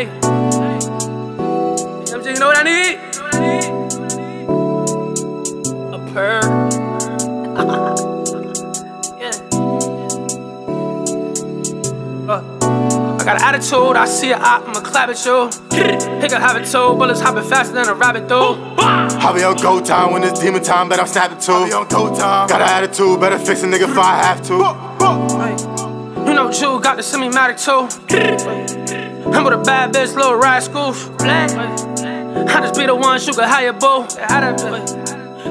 Hey. MJ, you know what I need? A purr. yeah. Uh, I got an attitude, I see a op, I'ma clap at you. Pick a habit too, bullets hopping faster than a rabbit do. I be on go time when it's demon time, bet I'm snapping too. I be on go time. Got an attitude, better fix a nigga if I have to. Hey. You know Jew got the semi-matic too. I'm with a bad bitch, little rascal. Black. I just be the one shoot a higher boo.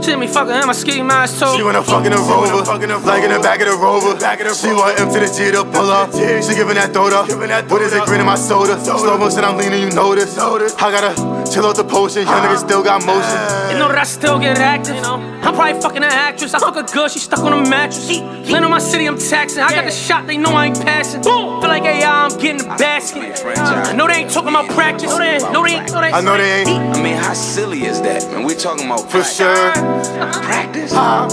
She let me fucking in my ski mask too. She wanna fuck in a rover, like in the back of the rover. She want M to the G to pull up. She giving that throat up. What is it, grin in my soda? Slow motion, I'm leaning, you notice. I gotta chill out the potion, young nigga still got motion. You know that I still get active. You know, I'm probably fucking an actress. I fuck a girl, she stuck on a mattress. Land on my city, I'm taxing. I got the shot, they know I ain't passing. Feel like AI, I'm getting the basket. I know they ain't talking about practice. No, they ain't. No, they ain't. No, they ain't. I know they ain't. I mean, how silly is that, man? We're talking about For practice. sure. Practice? Uh,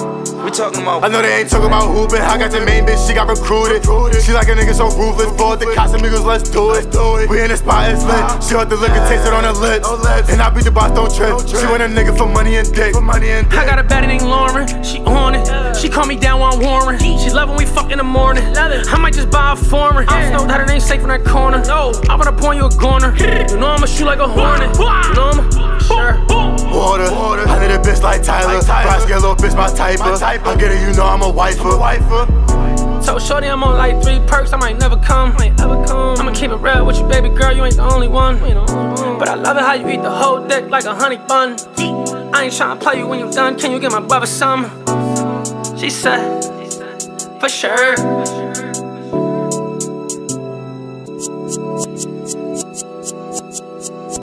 We're talking about I know they ain't talking about hooping. I got the main bitch, she got recruited. She like a nigga so ruthless. Both the Casamigos, let's do it. We in the spot, it's lit. Uh-huh. She want the liquor, taste it on her lips. And I beat the boss, don't trip. She want a nigga for money and dick. I got a baddie named Lauren, she on it. She call me down while I'm Warren. She love when we fuck in the morning. I might just buy a foreign. I just know that it ain't safe in that corner. No, I'm gonna point you a corner. You know I'ma shoot like a hornet. You know I'ma, sure. Type of. I get it, you know I'm a wifer. So shorty, I'm on like three perks. I might never come. Might ever come. I'ma keep it real with you, baby girl. You ain't the only one. But I love it how you eat the whole dick like a honey bun. I ain't tryna play you when you done. Can you get my brother some? She said, for sure.